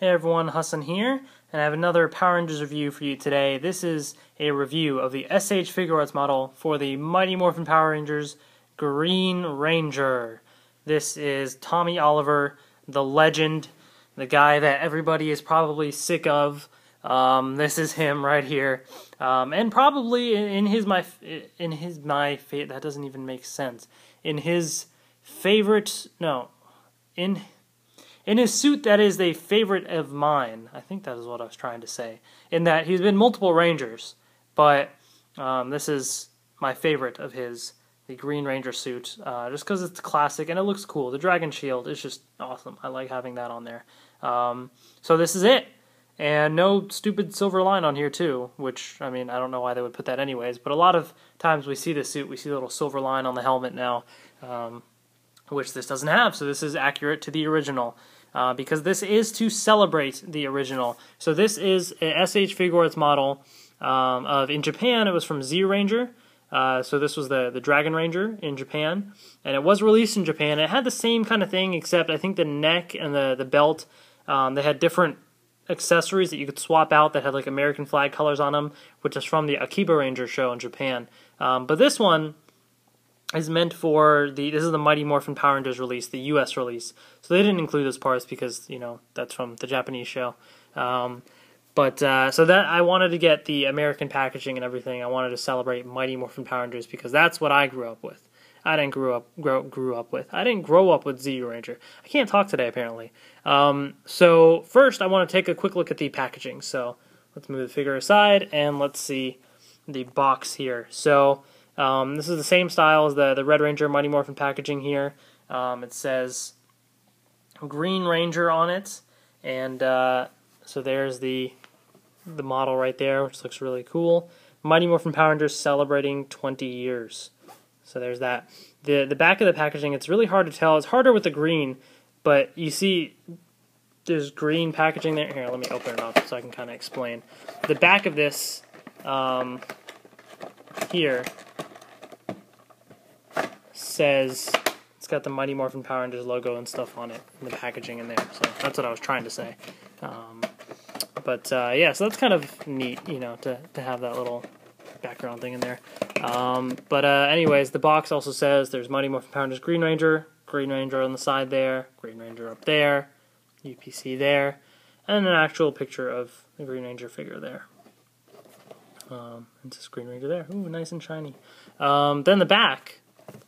Hey everyone, Hassan here, and I have another Power Rangers review for you today. This is a review of the SH Figuarts model for the Mighty Morphin Power Rangers Green Ranger. This is Tommy Oliver, the legend, the guy that everybody is probably sick of. Um, this is him right here, um, and probably in his my in his my that doesn't even make sense. In his favorite, no, in in his suit that is a favorite of mine. I think that is what I was trying to say. In that he's been multiple Rangers, but um, this is my favorite of his, the Green Ranger suit, uh, just because it's classic and it looks cool. The Dragon Shield is just awesome. I like having that on there. Um, so this is it. And no stupid silver line on here too, which I mean I don't know why they would put that anyways. But a lot of times we see the suit, we see a little silver line on the helmet now, um, which this doesn't have. So this is accurate to the original. Uh, because this is to celebrate the original. So this is a SH Figuarts model um, of in Japan. It was from Zyuranger. Uh, so this was the the Dragon Ranger in Japan, and it was released in Japan. It had the same kind of thing, except I think the neck and the the belt um, they had different accessories that you could swap out that had like American flag colors on them, which is from the Akibaranger show in Japan. Um, but this one is meant for the this is the Mighty Morphin Power Rangers release, the U.S. release. So they didn't include those parts because you know that's from the Japanese show. Um, but uh, so that I wanted to get the American packaging and everything. I wanted to celebrate Mighty Morphin Power Rangers because that's what I grew up with. I didn't grow up grow, grew up with. I didn't grow up with Zyuranger. I can't talk today apparently. Um, so first, I want to take a quick look at the packaging. So let's move the figure aside and let's see the box here. So um, this is the same style as the the Red Ranger Mighty Morphin packaging here. Um, it says Green Ranger on it, and uh, so there's the the model right there, which looks really cool. Mighty Morphin Power Rangers celebrating 20 years. So there's that. The the back of the packaging, it's really hard to tell. It's harder with the green, but you see there's green packaging there. Here, let me open it up so I can kind of explain. The back of this um, here says it's got the Mighty Morphin Power Rangers logo and stuff on it, and the packaging in there. So that's what I was trying to say. Um, but uh, yeah, so that's kind of neat, you know, to to have that little background thing in there. Um, but uh, anyways, the box also says there's Mighty Morphin Power Rangers Green Ranger, Green Ranger on the side there, Green Ranger up there, UPC there, and an actual picture of the Green Ranger figure there. Um, and this Green Ranger there. Ooh, nice and shiny. Um, then the back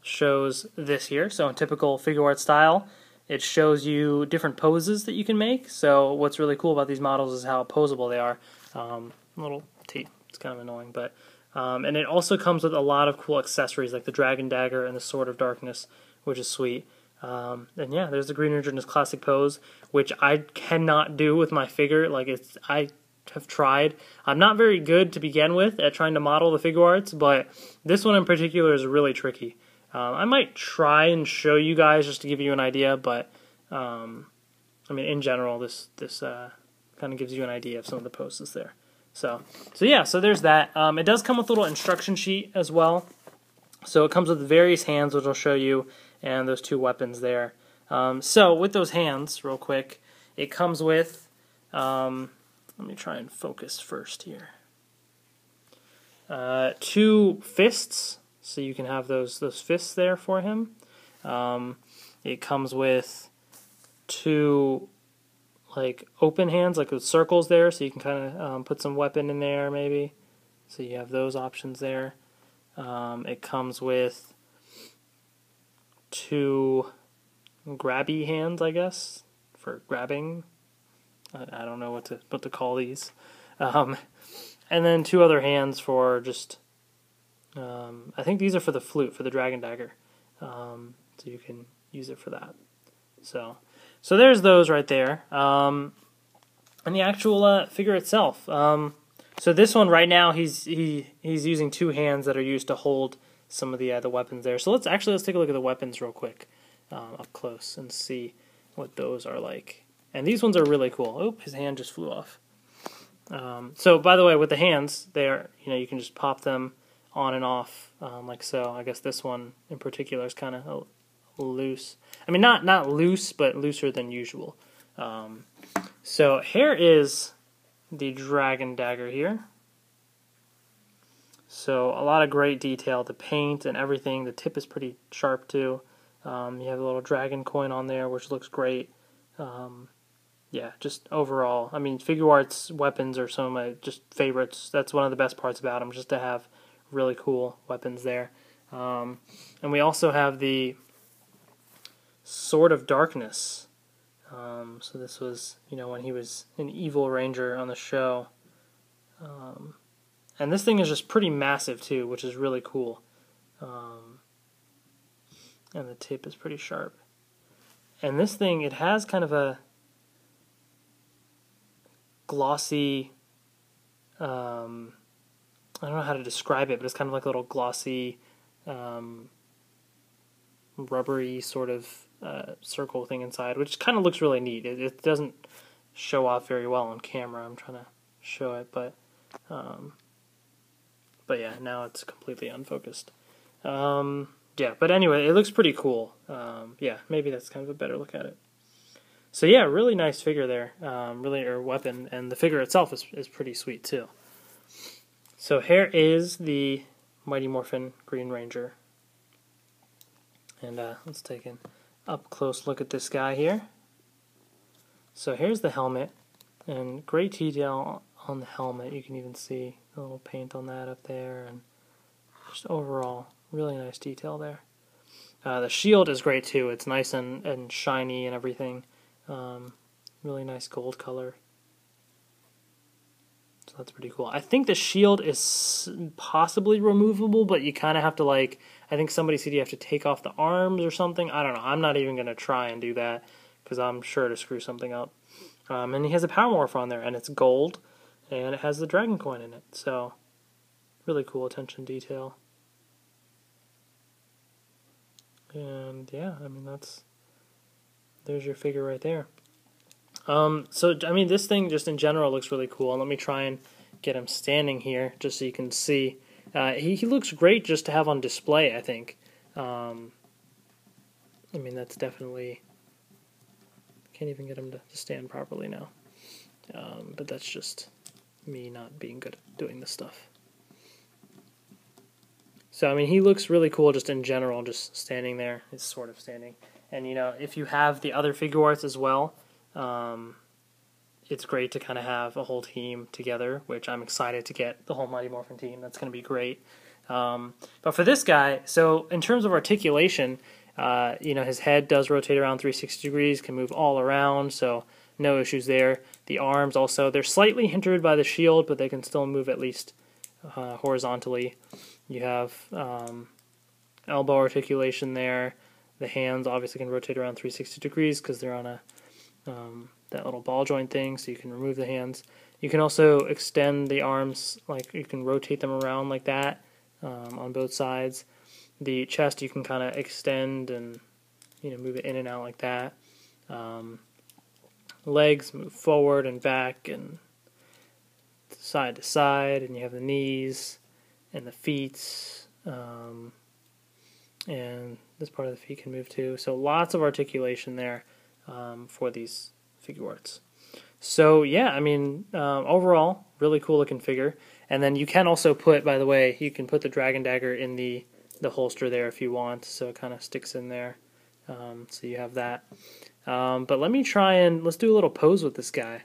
shows this here. So in typical figure art style, it shows you different poses that you can make. So what's really cool about these models is how posable they are. Um, little T. It's kind of annoying, but um, and it also comes with a lot of cool accessories like the Dragon Dagger and the Sword of Darkness, which is sweet. Um, and yeah, there's the Green Ranger classic pose, which I cannot do with my figure. Like it's, I have tried. I'm not very good to begin with at trying to model the Figuarts, but this one in particular is really tricky. Um, I might try and show you guys just to give you an idea, but um, I mean, in general, this this uh, kind of gives you an idea of some of the poses there. So, so yeah, so there's that. Um, it does come with a little instruction sheet as well. So it comes with various hands, which I'll show you, and those two weapons there. Um, so with those hands, real quick, it comes with. Um, let me try and focus first here. Uh, two fists, so you can have those those fists there for him. Um, it comes with two like open hands, like with circles there, so you can kind of um, put some weapon in there maybe. So you have those options there. Um, it comes with two grabby hands, I guess, for grabbing. I, I don't know what to what to call these. Um, and then two other hands for just. Um, I think these are for the flute for the dragon dagger, um, so you can use it for that. So so there's those right there. Um, and the actual uh, figure itself. Um, so this one right now, he's he he's using two hands that are used to hold some of the uh, the weapons there. So let's actually let's take a look at the weapons real quick um, up close and see what those are like. And these ones are really cool. Oh, his hand just flew off. Um, so by the way, with the hands, they're you know you can just pop them on and off um, like so. I guess this one in particular is kind of loose. I mean, not not loose, but looser than usual. Um, so here is the dragon dagger here. So a lot of great detail. The paint and everything. The tip is pretty sharp too. Um, you have a little dragon coin on there, which looks great. Um, yeah, just overall. I mean, Figuarts weapons are some of my just favorites. That's one of the best parts about them, just to have really cool weapons there. Um, and we also have the Sword of Darkness. Um, so this was, you know, when he was an evil ranger on the show. Um, and this thing is just pretty massive too, which is really cool. Um, and the tip is pretty sharp. And this thing, it has kind of a glossy. Um, I don't know how to describe it, but it's kind of like a little glossy, um, rubbery sort of uh, circle thing inside, which kind of looks really neat. It, it, doesn't show off very well on camera. I'm trying to show it, but um, but yeah, now it's completely unfocused. Um, yeah, but anyway, it looks pretty cool. Um, yeah, maybe that's kind of a better look at it. So yeah, really nice figure there, um, really or weapon, and the figure itself is is pretty sweet too. So here is the Mighty Morphin Green Ranger, and uh, let's take an up close look at this guy here. So here's the helmet, and great detail on the helmet. You can even see a little paint on that up there, and just overall really nice detail there. Uh, the shield is great too. It's nice and, and shiny and everything. Um, really nice gold color. So that's pretty cool. I think the shield is possibly removable, but you kind of have to like. I think somebody said you have to take off the arms or something. I don't know. I'm not even gonna try and do that because I'm sure to screw something up. Um, and he has a power morph on there, and it's gold, and it has the dragon coin in it. So really cool attention detail. And yeah, I mean that's there's your figure right there. Um, so, I mean, this thing just in general looks really cool. And let me try and get him standing here just so you can see. Uh, he, he looks great just to have on display, I think. Um, I mean, that's definitely. Can't even get him to, to stand properly now. Um, but that's just me not being good at doing this stuff. So, I mean, he looks really cool just in general, just standing there. He's sort of standing. And you know, if you have the other Figuarts as well, um, it's great to kind of have a whole team together. Which I'm excited to get the whole Mighty Morphin team. That's going to be great. Um, but for this guy, so in terms of articulation, uh, you know, his head does rotate around 360 degrees, can move all around, so no issues there. The arms also, they're slightly hindered by the shield, but they can still move at least uh, horizontally. You have um, elbow articulation there. The hands obviously can rotate around 360 degrees because they're on a um, that little ball joint thing, so you can remove the hands. You can also extend the arms, like you can rotate them around like that um, on both sides. The chest you can kind of extend and you know move it in and out like that. Um, legs move forward and back and side to side, and you have the knees and the feet. Um, and this part of the feet can move too. So lots of articulation there um, for these Figuarts. So yeah, I mean, um, overall, really cool looking figure. And then you can also put, by the way, you can put the dragon dagger in the the holster there if you want, so it kind of sticks in there. Um, so you have that. Um, but let me try and let's do a little pose with this guy.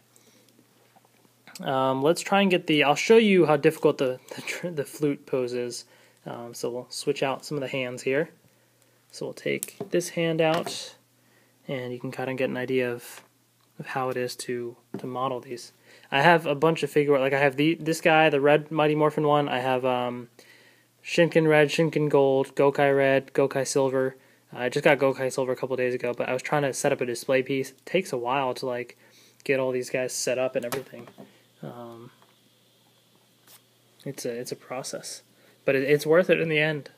Um, let's try and get the. I'll show you how difficult the the, the flute pose is. Um, so we'll switch out some of the hands here. So we'll take this hand out, and you can kind of get an idea of, of how it is to, to model these. I have a bunch of figure like I have the this guy, the red Mighty Morphin one. I have um, Shinken Red, Shinken Gold, Gokai Red, Gokai Silver. I just got Gokai Silver a couple days ago, but I was trying to set up a display piece. It takes a while to like get all these guys set up and everything. Um, it's a it's a process but it, it's worth it in the end.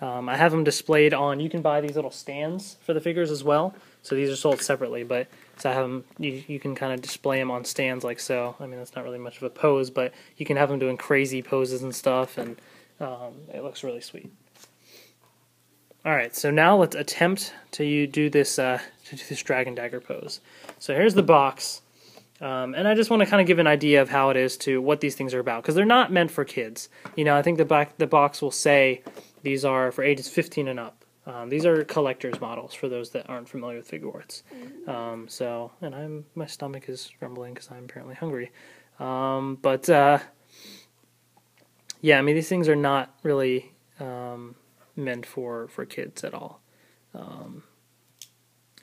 Um, I have them displayed on. You can buy these little stands for the figures as well. So these are sold separately, but so I have them. You you can kind of display them on stands like so. I mean that's not really much of a pose, but you can have them doing crazy poses and stuff, and um, it looks really sweet. All right, so now let's attempt to you do this uh, to do this dragon dagger pose. So here's the box, um, and I just want to kind of give an idea of how it is to what these things are about because they're not meant for kids. You know, I think the back the box will say these are for ages 15 and up. Um, these are collector's models for those that aren't familiar with Figuarts. Um, so, and I'm my stomach is grumbling because I'm apparently hungry. Um, but uh, yeah, I mean these things are not really um, meant for for kids at all. Um,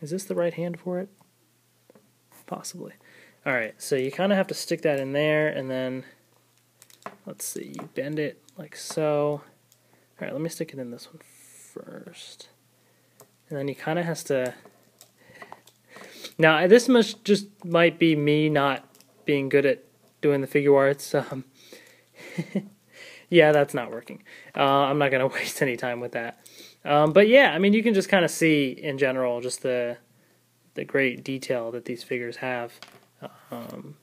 is this the right hand for it? Possibly. All right, so you kind of have to stick that in there, and then let's see, you bend it like so. All right, let me stick it in this one first. And then he kind of has to... Now, this must just might be me not being good at doing the Figuarts. Um, yeah, that's not working. Uh, I'm not going to waste any time with that. Um, but yeah, I mean, you can just kind of see in general just the the great detail that these figures have. Um,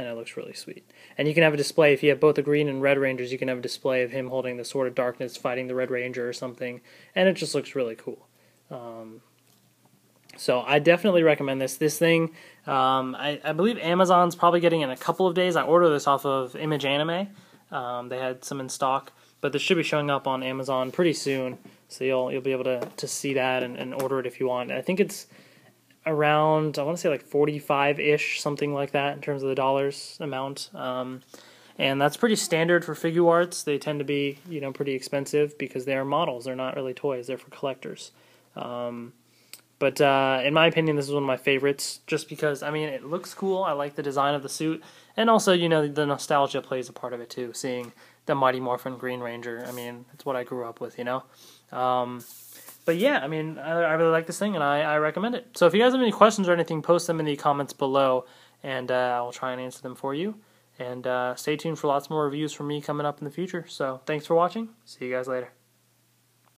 and it looks really sweet. And you can have a display if you have both the green and red rangers. You can have a display of him holding the sword of darkness, fighting the red ranger or something, and it just looks really cool. Um, so I definitely recommend this. This thing, um, I, I, believe Amazon's probably getting in a couple of days. I ordered this off of Image Anime. Um, they had some in stock, but this should be showing up on Amazon pretty soon. So you'll you'll be able to to see that and, and order it if you want. I think it's around I want to say like 45 ish something like that in terms of the dollars amount. Um, and that's pretty standard for Figuarts they tend to be you know pretty expensive because they are models. They're not really toys. They're for collectors. Um, but uh, in my opinion this is one of my favorites just because I mean it looks cool. I like the design of the suit. And also you know the nostalgia plays a part of it too seeing the Mighty Morphin Green Ranger. I mean it's what I grew up with you know? Um, but yeah, I mean, I, I, really like this thing and I, I recommend it. So if you guys have any questions or anything, post them in the comments below and uh, I'll try and answer them for you. And uh, stay tuned for lots more reviews from me coming up in the future. So thanks for watching. See you guys later.